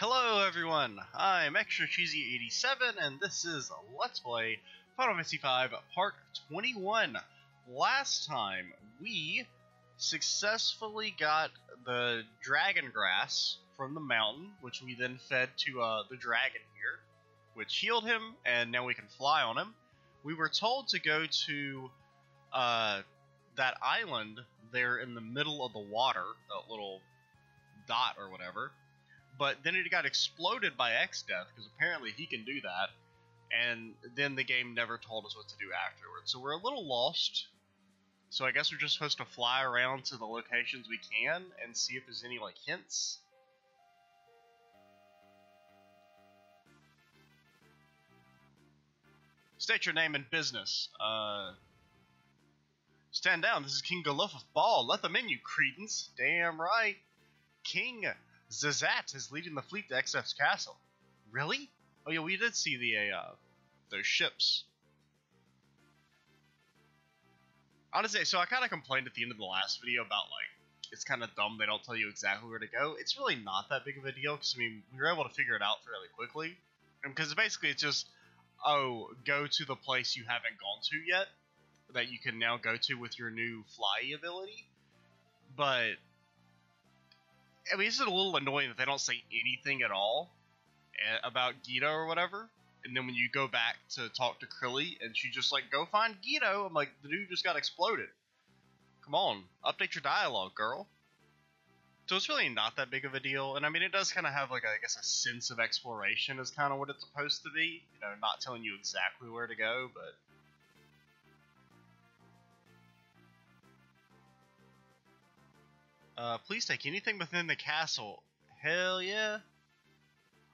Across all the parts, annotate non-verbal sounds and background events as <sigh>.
Hello everyone, I'm Extra Cheesy 87 and this is Let's Play Final Fantasy V Part 21. Last time we successfully got the dragon grass from the mountain, which we then fed to uh, the dragon here, which healed him, and now we can fly on him. We were told to go to uh, that island there in the middle of the water, that little dot or whatever. But then it got exploded by Exdeath because apparently he can do that, and then the game never told us what to do afterwards. So we're a little lost. So I guess we're just supposed to fly around to the locations we can and see if there's any like hints. State your name and business. Uh, stand down. This is King Galuf of Bal. Let them in, you cretins. Damn right. King Xezat is leading the fleet to Exdeath's castle. Really? Oh yeah, we did see the uh, those ships. Honestly, so I kind of complained at the end of the last video about like it's kind of dumb they don't tell you exactly where to go. It's really not that big of a deal because I mean we were able to figure it out fairly quickly, because basically it's just oh go to the place you haven't gone to yet that you can now go to with your new fly ability. But I mean, it's a little annoying that they don't say anything at all eh, about Ghido or whatever. And then when you go back to talk to Krilly, and she just like, go find Ghido. I'm like, the dude just got exploded. Come on, update your dialogue, girl. So it's really not that big of a deal, and I mean, it does kind of have like, a, I guess, a sense of exploration is kind of what it's supposed to be. You know, not telling you exactly where to go, but Uh, please take anything within the castle. Hell yeah.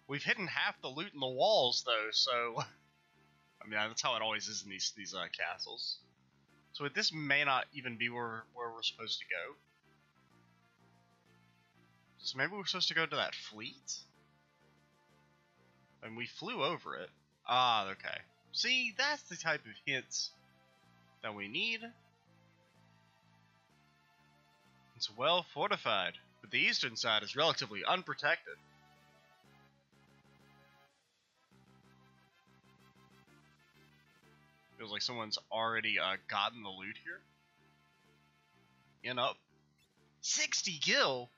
We've hidden half the loot in the walls, though, so... <laughs> I mean, that's how it always is in these, these uh, castles. So this may not even be where, where we're supposed to go. So maybe we're supposed to go to that fleet? And we flew over it. Ah, okay. See, that's the type of hints that we need. It's well fortified, but the eastern side is relatively unprotected. Feels like someone's already uh, gotten the loot here. In up. 60 gil?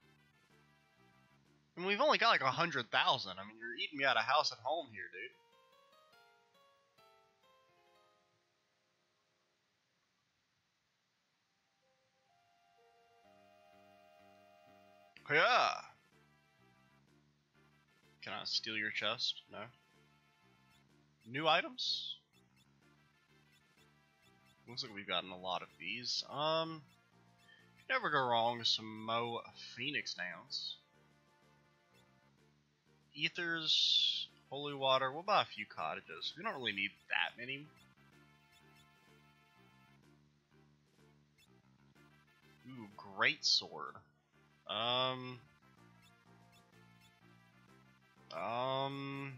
And we've only got like 100,000. I mean, you're eating me out of house at home here, dude. Yeah. Can I steal your chest? No. New items? Looks like we've gotten a lot of these. Um, never go wrong with some Mo Phoenix Downs. Ethers, holy water. We'll buy a few cottages. We don't really need that many. Ooh, great sword. Um. Um.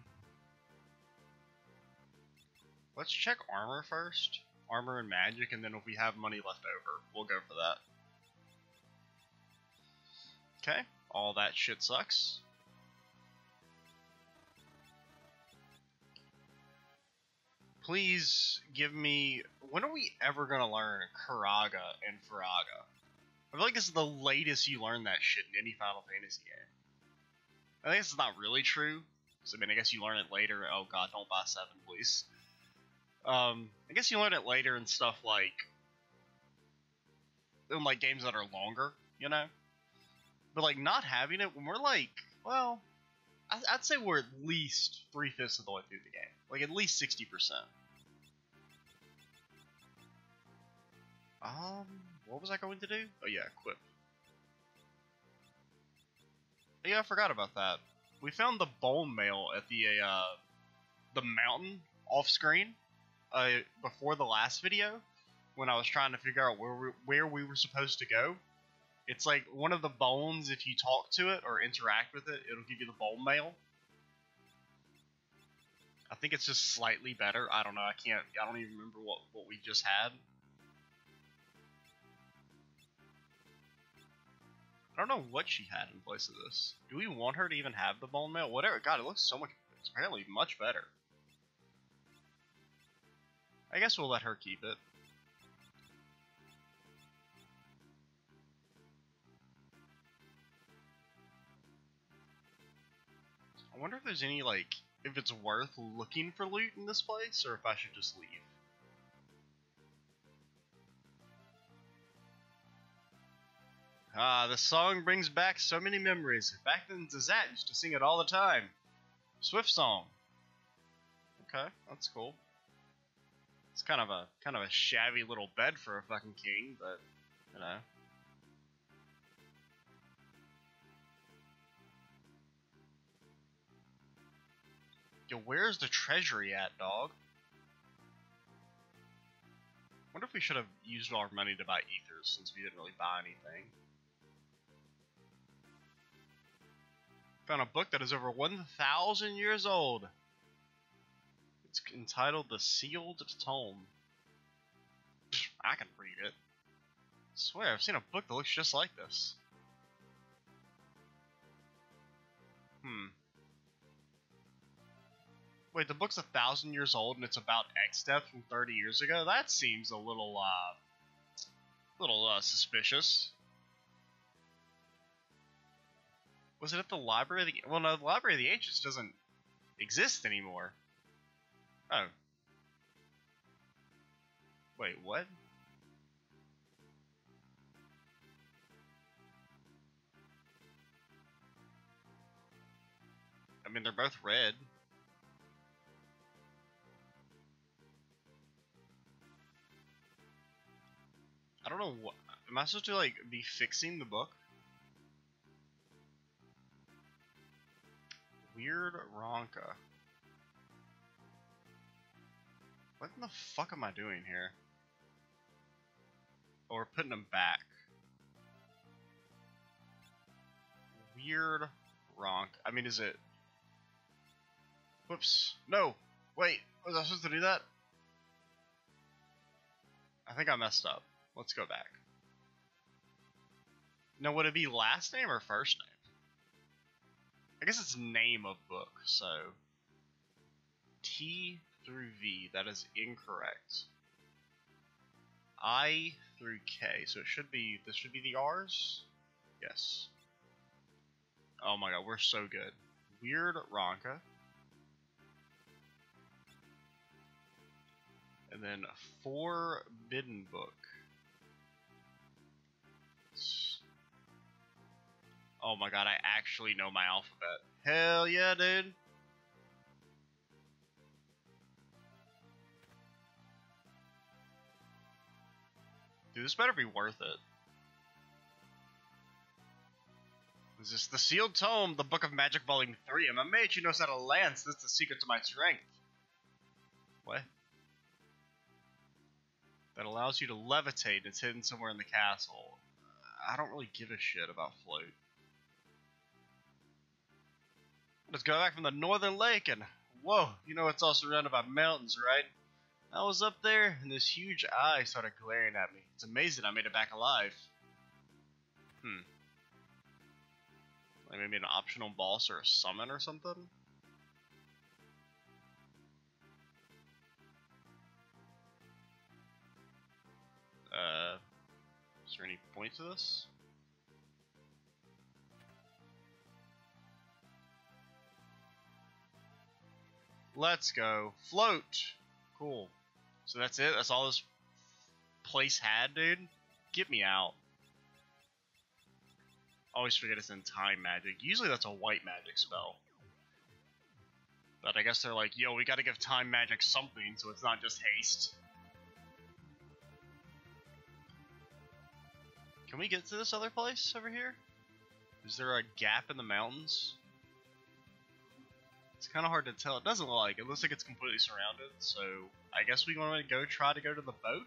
Let's check armor first. Armor and magic, and then if we have money left over, we'll go for that. Okay, all that shit sucks. Please give me. When are we ever gonna learn Curaga and Firaga? I feel like this is the latest you learn that shit in any Final Fantasy game. I think is not really true. So, I mean, I guess you learn it later. Oh god, don't buy 7, please. Um, I guess you learn it later in stuff like... In, like, games that are longer, you know? But, like, not having it, when we're, like, well... I'd say we're at least three-fifths of the way through the game. Like, at least 60%. Um, what was I going to do? Oh yeah, equip. Yeah, I forgot about that. We found the bone mail at the uh, the mountain off screen uh, before the last video when I was trying to figure out where we, where we were supposed to go. It's like one of the bones. If you talk to it or interact with it, it'll give you the bone mail. I think it's just slightly better. I don't know. I can't. I don't even remember what what we just had. I don't know what she had in place of this. Do we want her to even have the bone mail? Whatever. God, it looks so much. It's apparently much better. I guess we'll let her keep it. I wonder if there's any, like, if it's worth looking for loot in this place, or if I should just leave. Ah, the song brings back so many memories. Back then, Xezat used to sing it all the time. Swift song. Okay, that's cool. It's kind of a kind of a shabby little bed for a fucking king, but you know. Yo, where's the treasury at, dog? Wonder if we should have used all our money to buy ethers since we didn't really buy anything. Found a book that is over 1,000 years old. It's entitled The Sealed Tome. I can read it. I swear, I've seen a book that looks just like this. Hmm. Wait, the book's a thousand years old and it's about Exdeath from 30 years ago? That seems a little, uh, a little, uh, suspicious. Was it at the Library of the... Well, no, the Library of the Ancients doesn't exist anymore. Oh. Wait, what? I mean, they're both red. I don't know what. Am I supposed to like be fixing the book? Weird Ronka. What in the fuck am I doing here? Oh, we're putting them back. Weird Ronk. I mean, is it... Whoops. No! Wait, was I supposed to do that? I think I messed up. Let's go back. Now, would it be last name or first name? I guess it's name of book, so... T through V, that is incorrect. I through K, so it should be, this should be the R's? Yes. Oh my god, we're so good. Weird Ronka. And then Forbidden Book. Oh my god, I actually know my alphabet. Hell yeah, dude. Dude, this better be worth it. Is this the sealed tome, the Book of Magic Volume 3? I'm a mage who knows how to lance. That's the secret to my strength. What? That allows you to levitate. It's hidden somewhere in the castle. I don't really give a shit about float. Let's go back from the northern lake and whoa, you know it's all surrounded by mountains, right? I was up there, and this huge eye started glaring at me. It's amazing I made it back alive. Hmm. Like maybe an optional boss or a summon or something? Uh, is there any point to this? Let's go. Float! Cool. So that's it? That's all this place had, dude? Get me out. Always forget it's in time magic. Usually that's a white magic spell. But I guess they're like, yo, we gotta give time magic something so it's not just haste. Can we get to this other place over here? Is there a gap in the mountains? It's kind of hard to tell. It doesn't look like it. looks like it's completely surrounded. So I guess we want to go try to go to the boat.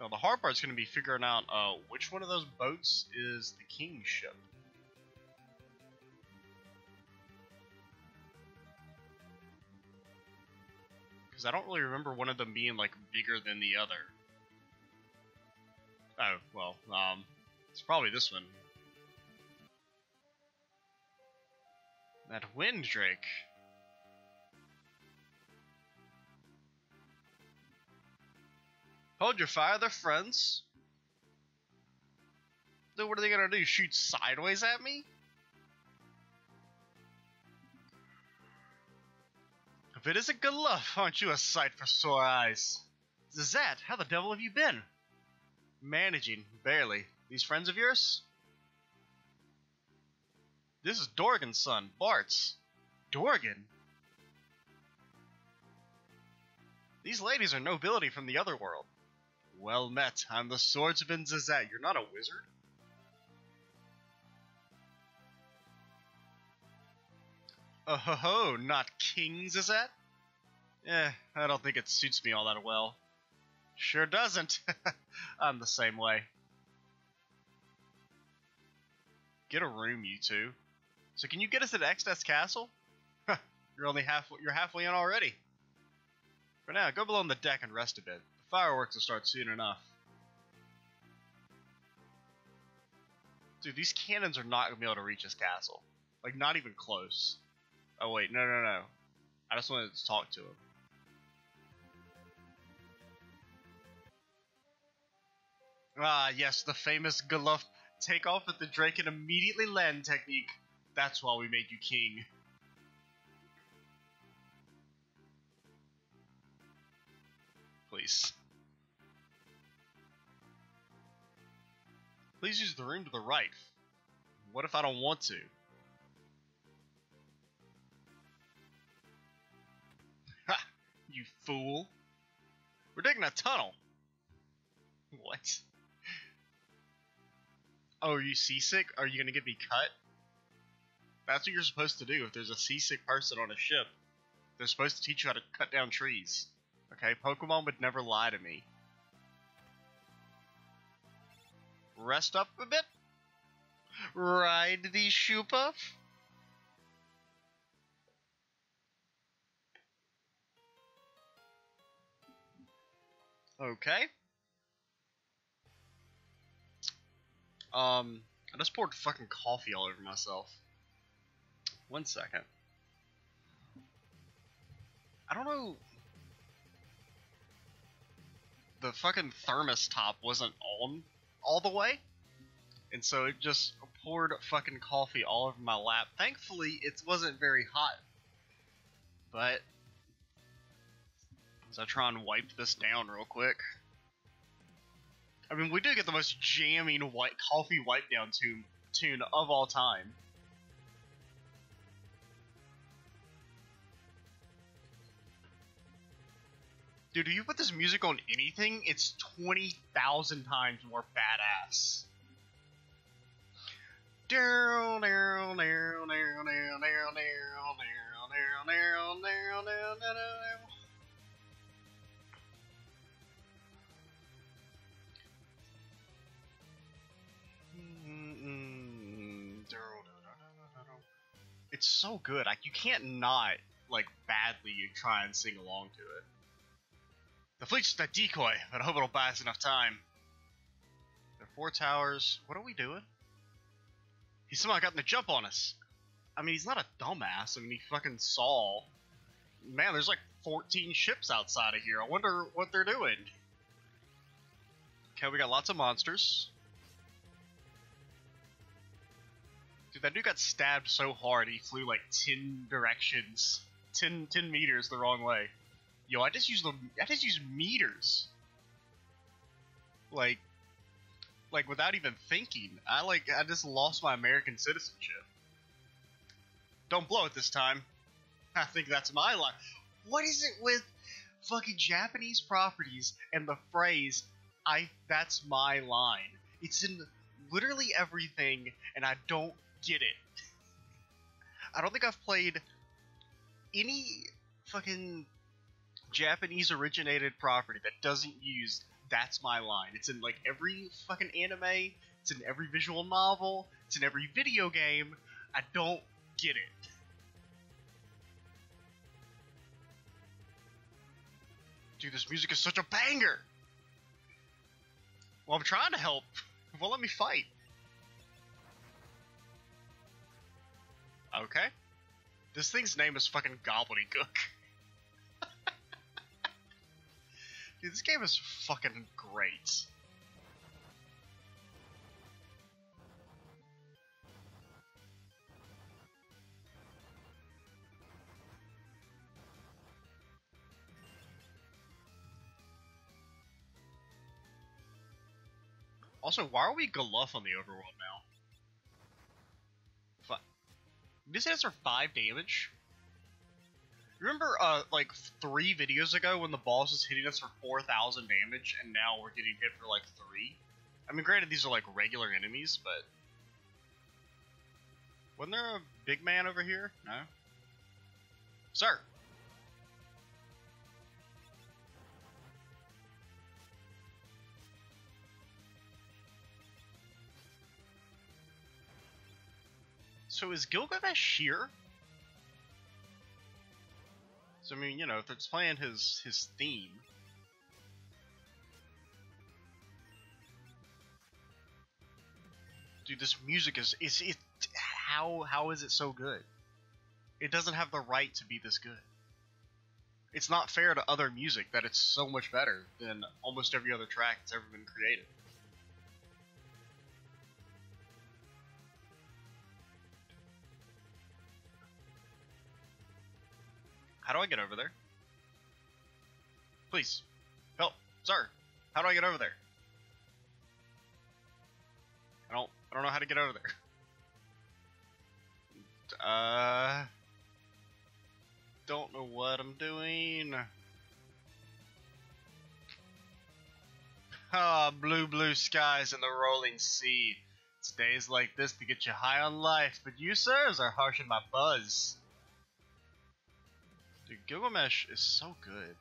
Now the hard part's going to be figuring out uh, which one of those boats is the king's ship. Because I don't really remember one of them being like bigger than the other. Oh, well, um, it's probably this one. That wind drake. Hold your fire, they're friends. Then what are they gonna do? Shoot sideways at me? If it isn't good luck, aren't you a sight for sore eyes? Xezat, how the devil have you been? Managing, barely. These friends of yours? This is Dorgan's son, Bartz. Dorgan? These ladies are nobility from the other world. Well met. I'm the swordsman Xezat. You're not a wizard? Oh ho ho, not King Xezat? Eh, I don't think it suits me all that well. Sure doesn't. <laughs> I'm the same way. Get a room, you two. So can you get us at Exdeath's Castle? <laughs> you're only half you're halfway in already. For now, go below on the deck and rest a bit. The fireworks will start soon enough. Dude, these cannons are not gonna be able to reach this castle. Like, not even close. Oh wait, no, no, no. I just wanted to talk to him. Ah, yes, the famous Galuf take off at the Drake and immediately land technique. That's why we made you king. Please. Please use the room to the right. What if I don't want to? Ha! You fool. We're digging a tunnel. What? Oh, are you seasick? Are you gonna get me cut? That's what you're supposed to do. If there's a seasick person on a ship, they're supposed to teach you how to cut down trees. Okay, Pokemon would never lie to me. Rest up a bit. Ride the Shupa. Okay. Um, I just poured fucking coffee all over myself. One second. I don't know. The fucking thermos top wasn't on all the way. And so it just poured fucking coffee all over my lap. Thankfully, it wasn't very hot. But as I try and wipe this down real quick. I mean, we do get the most jamming white coffee wipe down tune tune of all time. Dude, if you put this music on anything, it's 20,000 times more badass. Down, down, down, down, down, down, down, down, down, down, down, down, down. It's so good. Like you can't not like badly try and sing along to it. The fleet's just a decoy, but I hope it'll buy us enough time. There are four towers. What are we doing? He somehow gotten the jump on us. I mean, he's not a dumbass. I mean, he fucking saw. Man, there's like 14 ships outside of here. I wonder what they're doing. Okay, we got lots of monsters. Dude, that dude got stabbed so hard he flew like 10 directions. 10, 10 meters the wrong way. Yo, I just use the I just use meters. Like like without even thinking. I like I just lost my American citizenship. Don't blow it this time. I think that's my line. What is it with fucking Japanese properties and the phrase I that's my line? It's in literally everything and I don't get it. I don't think I've played any fucking Japanese originated property that doesn't use that's my line. It's in like every fucking anime, it's in every visual novel, it's in every video game. I don't get it. Dude, this music is such a banger! Well, I'm trying to help. Well, let me fight. Okay. This thing's name is fucking Gobbledygook. <laughs> Dude, this game is fucking great. Also, why are we Galuf on the overworld now? This hits for 5 damage? Remember, uh, like, three videos ago when the boss was hitting us for 4,000 damage, and now we're getting hit for, like, 3? I mean, granted, these are, like, regular enemies, but... Wasn't there a big man over here? No? Sir! So is Gilgamesh here? So I mean, you know, if it's playing his his theme. Dude, this music is is it how how is it so good? It doesn't have the right to be this good. It's not fair to other music that it's so much better than almost every other track that's ever been created. How do I get over there? Please. Help. Sir. How do I get over there? I don't I don't know how to get over there. <laughs> Uh don't know what I'm doing. Ah, blue, blue skies and the rolling sea. It's days like this to get you high on life, but you, sirs, are harshing my buzz. Dude, Gilgamesh is so good.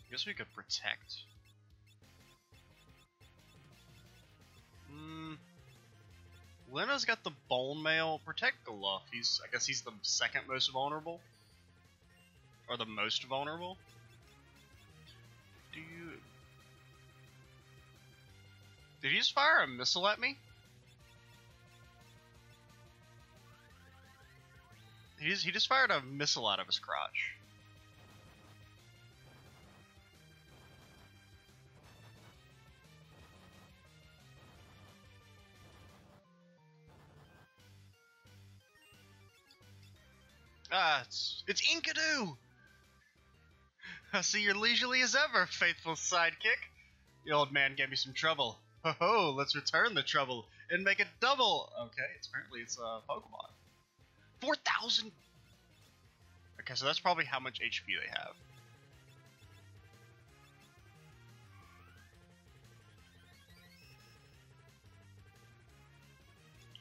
I guess we could protect. Hmm. Lenna's got the bone mail. Protect Galuf. He's, I guess he's the second most vulnerable. Or the most vulnerable. Do you... Did he just fire a missile at me? He's, he just fired a missile out of his crotch. Ah, it's, it's Enkidu! <laughs> I see you're leisurely as ever, faithful sidekick. The old man gave me some trouble. Ho ho, let's return the trouble and make it double! Okay, apparently it's a uh, Pokemon. 4,000! Okay, so that's probably how much HP they have.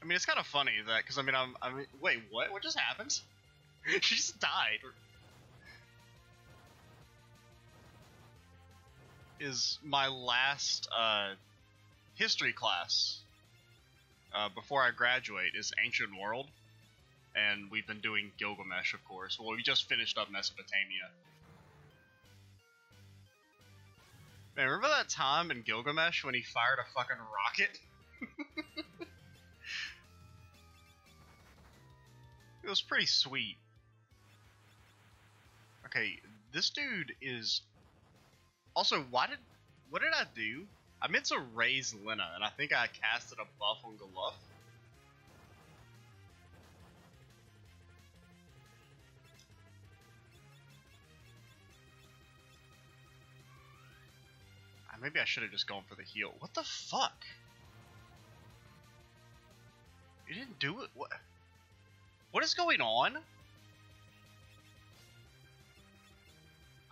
I mean, it's kind of funny that, because I mean, I'm, I mean, wait, what? What just happened? <laughs> she just died. Is my last uh, history class uh, before I graduate is Ancient World and we've been doing Gilgamesh, of course. Well, we just finished up Mesopotamia. Man, remember that time in Gilgamesh when he fired a fucking rocket? <laughs> it was pretty sweet. Okay, this dude is... Also, why did... What did I do? I meant to raise Lenna, and I think I casted a buff on Galuf. Maybe I should have just gone for the heal. What the fuck? You didn't do it? What? What is going on?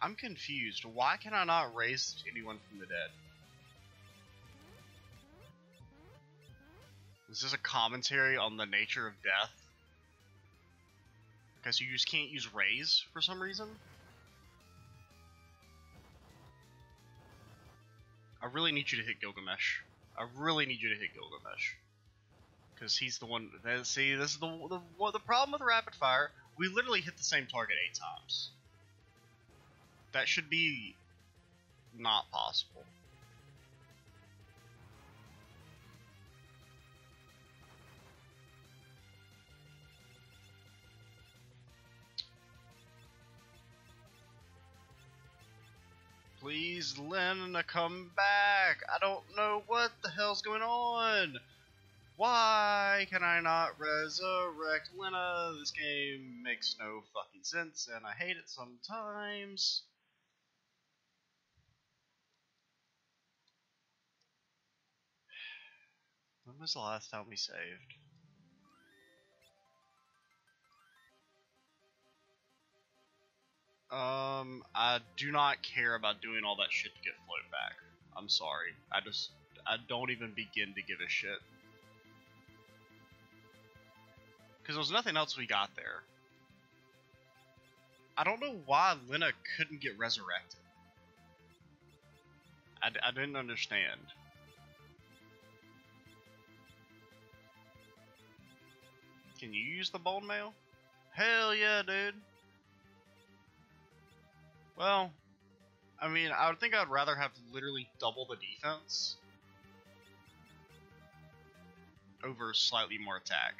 I'm confused. Why can I not raise anyone from the dead? Is this a commentary on the nature of death? Because you just can't use raise for some reason? I really need you to hit Gilgamesh. I really need you to hit Gilgamesh. Because he's the one. That, see, this is the, the the problem with rapid fire. We literally hit the same target eight times. That should be not possible. Please, Lenna, come back. I don't know what the hell's going on. Why can I not resurrect Lenna? This game makes no fucking sense, and I hate it sometimes. <sighs> When was the last time we saved? Um, I do not care about doing all that shit to get float back. I'm sorry. I just, I don't even begin to give a shit. Because there was nothing else we got there. I don't know why Lenna couldn't get resurrected. I, I didn't understand. Can you use the bone mail? Hell yeah, dude. Well, I mean, I would think I'd rather have literally double the defense over slightly more attack.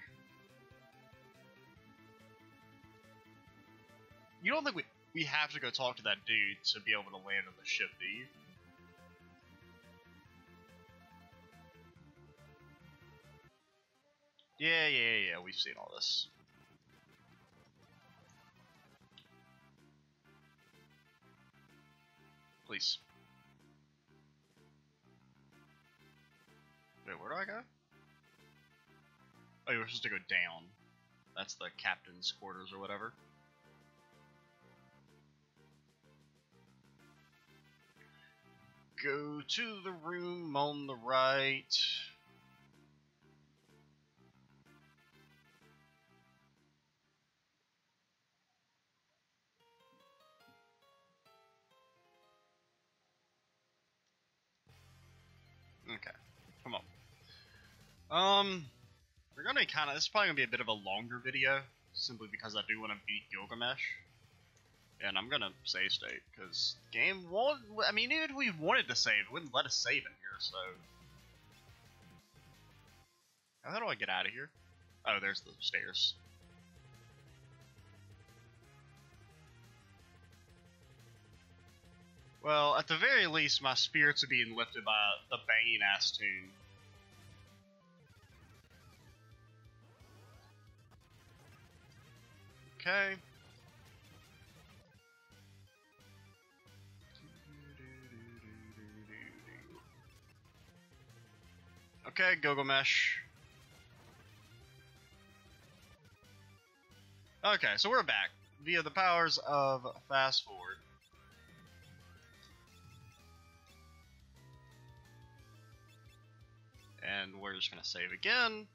You don't think we we have to go talk to that dude to be able to land on the ship, do you? Yeah, yeah, yeah, we've seen all this. Please. Wait, where do I go? Oh, you're supposed to go down. That's the captain's quarters or whatever. Go to the room on the right. Um, we're gonna kind of. This is probably gonna be a bit of a longer video, simply because I do want to beat Gilgamesh, and I'm gonna save state because game won't. I mean, even if we wanted to save, it wouldn't let us save in here. So, how do I get out of here? Oh, there's the stairs. Well, at the very least, my spirits are being lifted by the banging ass tune. Okay. Okay, Gilgamesh. Okay, so we're back via the powers of fast forward. and we're just gonna save again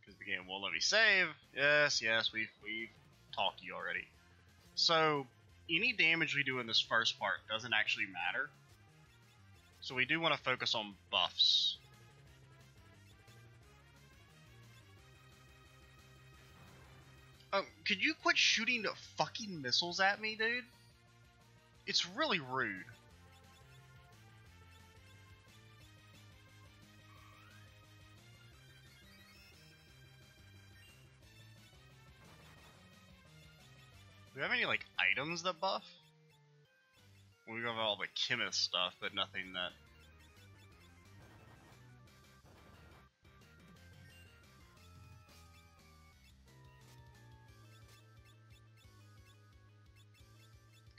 because the game won't let me save. Yes, yes, we've we've talked to you already. So any damage we do in this first part doesn't actually matter. So we do want to focus on buffs. Um, could you quit shooting fucking missiles at me, dude? It's really rude. Do we have any, like, items that buff? We have all the chemist stuff, but nothing that...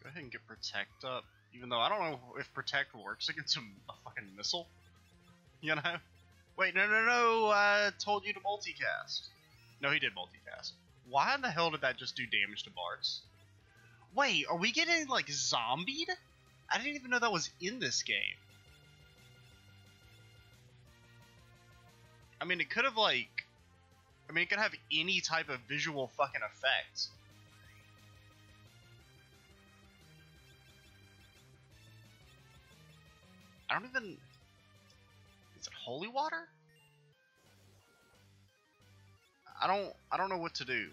Go ahead and get Protect up, even though I don't know if Protect works against a, a fucking missile. You know? Wait, no, no, no, I told you to multicast. No, he did multicast. Why in the hell did that just do damage to Bartz? Wait, are we getting, like, zombied? I didn't even know that was in this game. I mean, it could have, like... I mean, it could have any type of visual fucking effect. I don't even... Is it holy water? I don't I don't know what to do.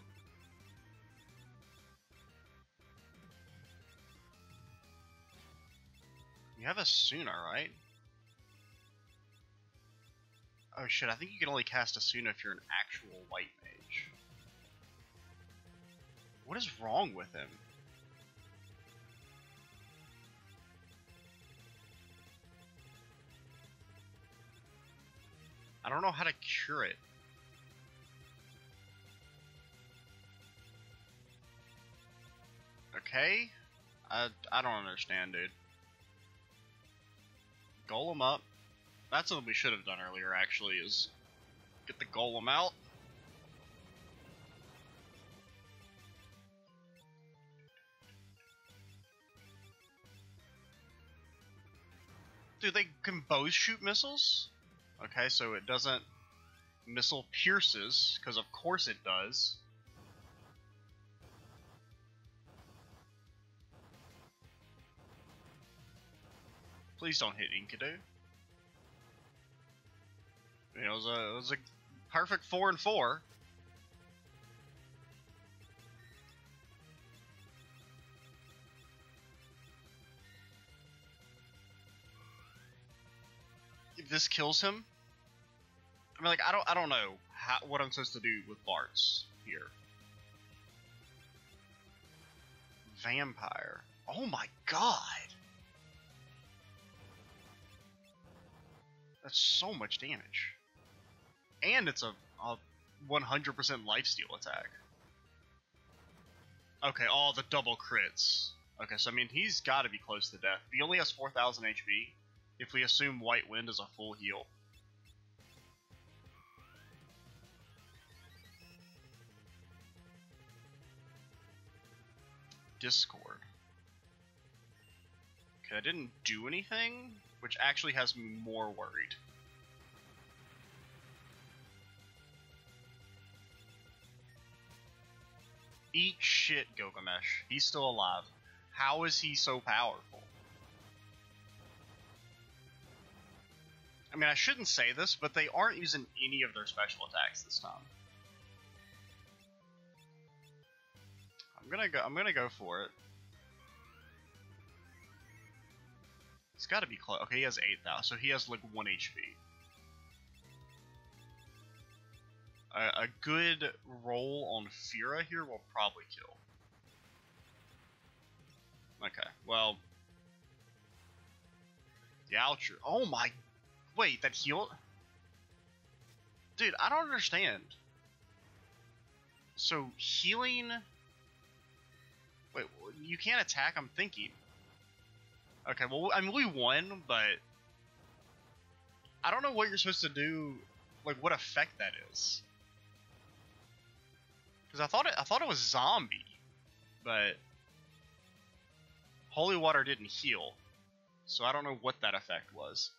You have Esuna, right? Oh shit, I think you can only cast Esuna if you're an actual white mage. What is wrong with him? I don't know how to cure it. Okay? I, I don't understand, dude. Golem up. That's something we should have done earlier, actually, is get the golem out. Dude, they can both shoot missiles? Okay, so it doesn't missile pierces, because of course it does. Please don't hit Enkidu. You know, it was a, it was a perfect four and four. If this kills him, I mean, like I don't, I don't know how, what I'm supposed to do with Bartz here. Vampire. Oh my god. That's so much damage. And it's a, a 100% lifesteal attack. Okay, all the double crits. Okay, so I mean, he's got to be close to death. He only has 4,000 HP. If we assume White Wind is a full heal. Discord. Okay, I didn't do anything, which actually has me more worried. Eat shit, Gilgamesh. He's still alive. How is he so powerful? I mean, I shouldn't say this, but they aren't using any of their special attacks this time. I'm gonna go. I'm gonna go for it. It's got to be close. Okay, he has 8,000, so he has like 1 HP. A, a good roll on Fira here will probably kill. Okay, well... The Oucher. Oh my... Wait, that heal... Dude, I don't understand. So, healing... Wait, you can't attack, I'm thinking. Okay, well, I mean, we won, but... I don't know what you're supposed to do, like, what effect that is. Because I thought it, I thought it was zombie, but holy water didn't heal, so I don't know what that effect was.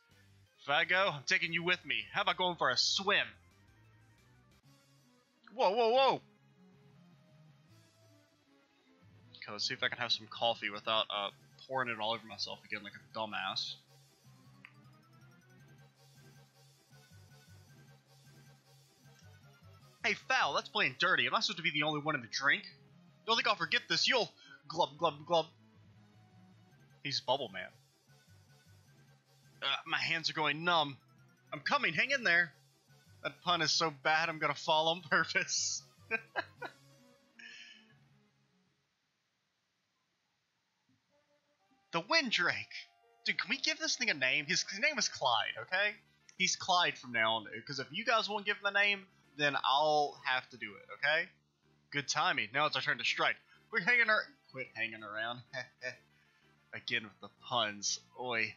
If I go, I'm taking you with me. How about going for a swim? Whoa, whoa, whoa! Okay, let's see if I can have some coffee without uh, pouring it all over myself again like a dumbass. Hey, Foul, that's playing dirty. Am I supposed to be the only one in the drink? Don't think I'll forget this. You'll glub glub glub. He's Bubble Man. Uh, my hands are going numb. I'm coming. Hang in there. That pun is so bad. I'm gonna fall on purpose. <laughs> the Windrake. Dude, can we give this thing a name? His, his name is Clyde. Okay, he's Clyde from now on. Because if you guys won't give him a name, then I'll have to do it, okay? Good timing. Now it's our turn to strike. We're hanging ar- Quit hanging around. <laughs> Again with the puns. Oi.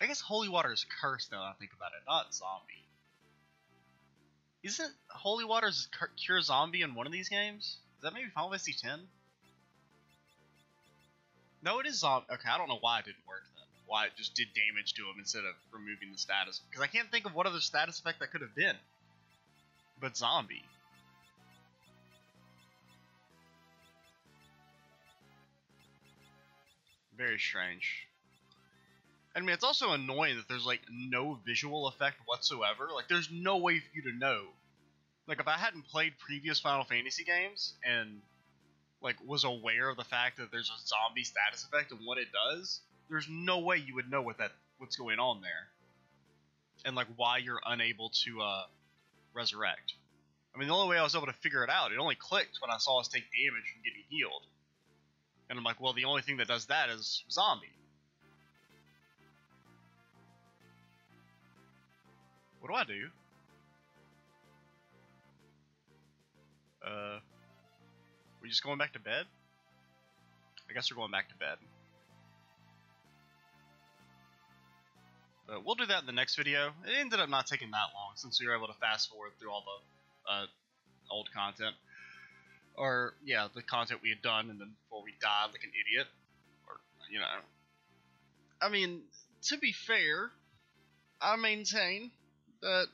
I guess holy water is cursed now that I think about it, not zombie. Isn't holy water's cure zombie in one of these games? Is that maybe Final Fantasy 10? No, it is zombie. Okay, I don't know why it didn't work then. Why it just did damage to him instead of removing the status. Because I can't think of what other status effect that could have been. But zombie. Very strange. I mean, it's also annoying that there's like no visual effect whatsoever. Like, there's no way for you to know. Like, if I hadn't played previous Final Fantasy games and like was aware of the fact that there's a zombie status effect and what it does, there's no way you would know what that what's going on there, and like why you're unable to uh, resurrect. I mean, the only way I was able to figure it out, it only clicked when I saw us take damage from getting healed. And I'm like, well, the only thing that does that is zombie. What do I do? Uh, we just going back to bed? I guess we're going back to bed. But we'll do that in the next video. It ended up not taking that long since we were able to fast forward through all the uh, old content. Or, yeah, the content we had done and then before we died like an idiot. Or, you know. I mean, to be fair, I maintain that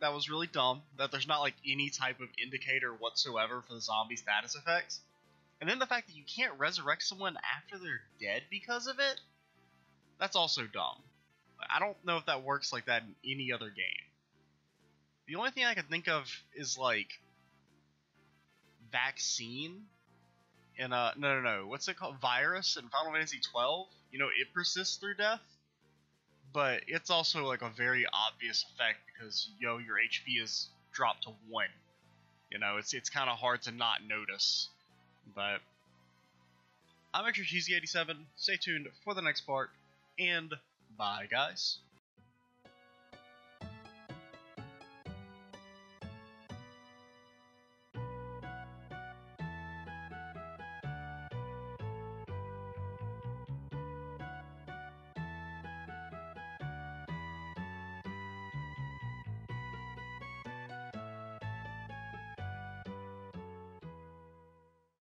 that was really dumb. That there's not like any type of indicator whatsoever for the zombie status effects. And then the fact that you can't resurrect someone after they're dead because of it, that's also dumb. I don't know if that works like that in any other game. The only thing I can think of is like vaccine and uh no no no what's it called virus in Final Fantasy 12. You know it persists through death but it's also like a very obvious effect because yo your HP is dropped to one. You know, it's it's kind of hard to not notice. But I'm Extra Cheesy 87. Stay tuned for the next part, and bye, guys.